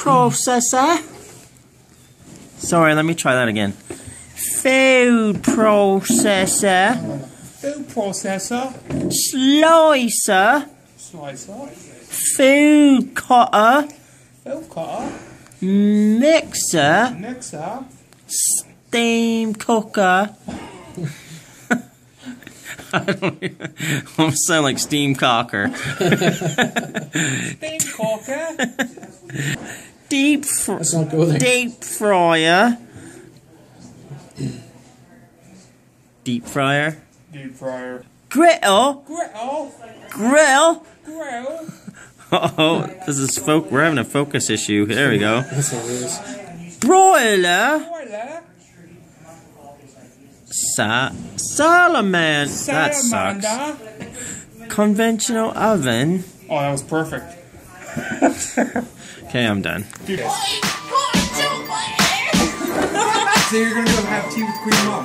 processor. Sorry, let me try that again. Food processor. Food processor. Slicer. Slicer. Food cutter. Food cutter. Mixer. Mixer. Steam cooker. I don't even, I sound like steam cocker. Steam cocker. Deep fr- Let's not go there. deep fryer. Deep fryer. Deep fryer. Griddle. Grill. Grill. Grill. Uh oh, this is folk. We're having a focus issue. There we go. That's how it is. Broiler. Sa- salaman. That sucks. Conventional oven. Oh, that was perfect. Okay, I'm done. So you're gonna go have tea with Queen Mom?